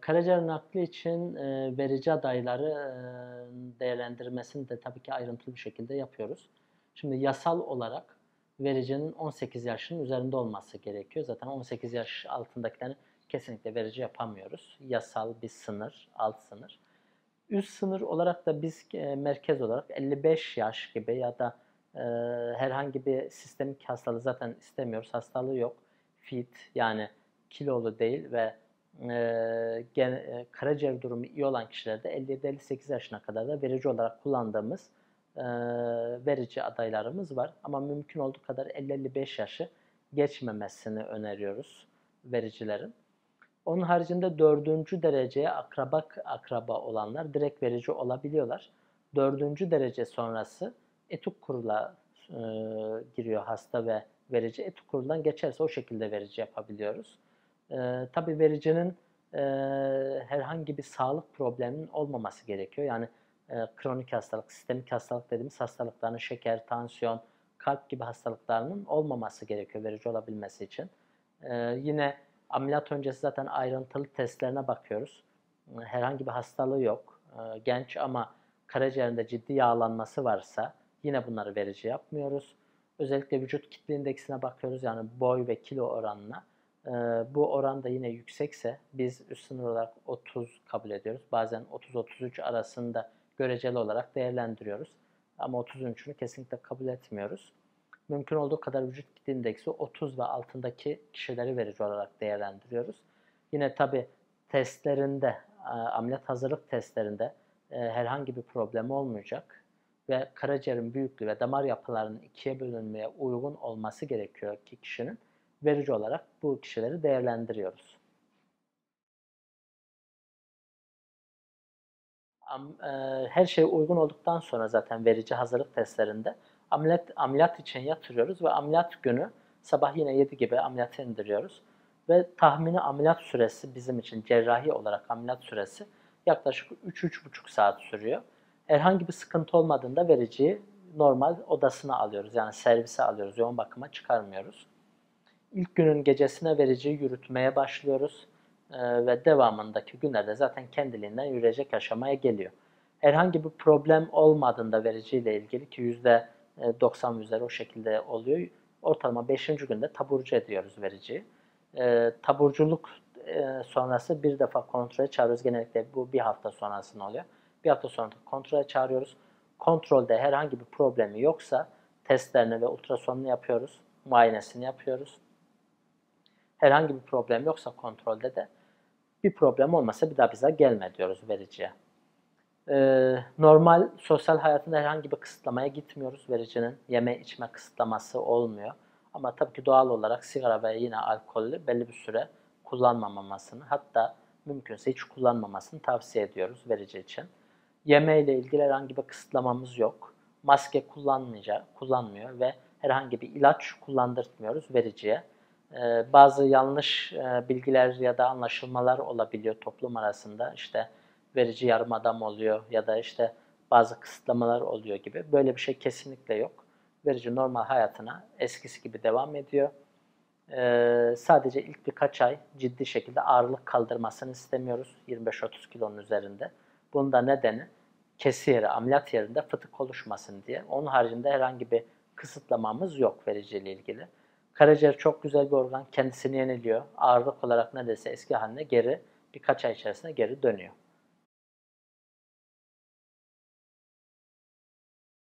Karaciğer nakli için verici adayları değerlendirmesini de tabii ki ayrıntılı bir şekilde yapıyoruz. Şimdi yasal olarak vericinin 18 yaşının üzerinde olması gerekiyor. Zaten 18 yaş altındakilerin kesinlikle verici yapamıyoruz. Yasal bir sınır, alt sınır. Üst sınır olarak da biz merkez olarak 55 yaş gibi ya da herhangi bir sistemik hastalığı zaten istemiyoruz. Hastalığı yok. Fit yani kilolu değil ve e, gen, e, karaciğer durumu iyi olan kişilerde 57-58 yaşına kadar da verici olarak kullandığımız e, verici adaylarımız var. Ama mümkün olduğu kadar 50-55 yaşı geçmemesini öneriyoruz vericilerin. Onun haricinde dördüncü dereceye akraba akraba olanlar direkt verici olabiliyorlar. Dördüncü derece sonrası etuk kurula e, giriyor hasta ve verici. Etuk kuruldan geçerse o şekilde verici yapabiliyoruz. E, tabii vericinin e, herhangi bir sağlık probleminin olmaması gerekiyor. Yani e, kronik hastalık, sistemik hastalık dediğimiz hastalıkların şeker, tansiyon, kalp gibi hastalıklarının olmaması gerekiyor verici olabilmesi için. E, yine ameliyat öncesi zaten ayrıntılı testlerine bakıyoruz. Herhangi bir hastalığı yok. E, genç ama karaciğerinde ciddi yağlanması varsa yine bunları verici yapmıyoruz. Özellikle vücut kitle indeksine bakıyoruz yani boy ve kilo oranına. E, bu oran da yine yüksekse biz üst sınır olarak 30 kabul ediyoruz. Bazen 30-33 arasında göreceli olarak değerlendiriyoruz. Ama 30'un kesinlikle kabul etmiyoruz. Mümkün olduğu kadar vücut kitle indeksi 30 ve altındaki kişileri verici olarak değerlendiriyoruz. Yine tabi testlerinde, ameliyat hazırlık testlerinde herhangi bir problem olmayacak ve karaciğerin büyüklüğü ve damar yapılarının ikiye bölünmeye uygun olması gerekiyor ki kişinin verici olarak bu kişileri değerlendiriyoruz. E, her şey uygun olduktan sonra zaten verici hazırlık testlerinde ameliyat, ameliyat için yatırıyoruz ve ameliyat günü sabah yine 7 gibi ameliyata indiriyoruz. Ve tahmini ameliyat süresi bizim için cerrahi olarak ameliyat süresi yaklaşık 3-3,5 saat sürüyor. Herhangi bir sıkıntı olmadığında vericiyi normal odasına alıyoruz. Yani servise alıyoruz. Yoğun bakıma çıkarmıyoruz. İlk günün gecesine vericiyi yürütmeye başlıyoruz. Ee, ve devamındaki günlerde zaten kendiliğinden yürüyecek aşamaya geliyor. Herhangi bir problem olmadığında vericiyle ilgili ki yüzde 90 üzeri o şekilde oluyor. Ortalama 5. günde taburcu ediyoruz vericiyi. E, taburculuk e, sonrası bir defa kontrole çağırıyoruz. Genellikle bu bir hafta sonrasında oluyor. Bir hafta sonra kontrole çağırıyoruz. Kontrolde herhangi bir problemi yoksa testlerini ve ultrasonunu yapıyoruz. Muayenesini yapıyoruz. Herhangi bir problem yoksa kontrolde de bir problem olmasa bir daha bize gelme diyoruz vericiye. Ee, normal sosyal hayatında herhangi bir kısıtlamaya gitmiyoruz. Vericinin yeme içme kısıtlaması olmuyor. Ama tabii ki doğal olarak sigara ve yine alkollü belli bir süre kullanmamamasını hatta mümkünse hiç kullanmamasını tavsiye ediyoruz verici için. Yeme ile ilgili herhangi bir kısıtlamamız yok. Maske kullanmayacak, kullanmıyor ve herhangi bir ilaç kullandırtmıyoruz vericiye. Ee, bazı yanlış e, bilgiler ya da anlaşılmalar olabiliyor toplum arasında. İşte verici yarım adam oluyor ya da işte bazı kısıtlamalar oluyor gibi. Böyle bir şey kesinlikle yok. Verici normal hayatına eskisi gibi devam ediyor. Ee, sadece ilk birkaç ay ciddi şekilde ağırlık kaldırmasını istemiyoruz 25-30 kilonun üzerinde. Bunun da nedeni kesi yeri, ameliyat yerinde fıtık oluşmasın diye. Onun haricinde herhangi bir kısıtlamamız yok vericiyle ilgili. Karaciğer çok güzel bir organ, kendisini yeniliyor. Ağırlık olarak neredeyse eski haline geri birkaç ay içerisinde geri dönüyor.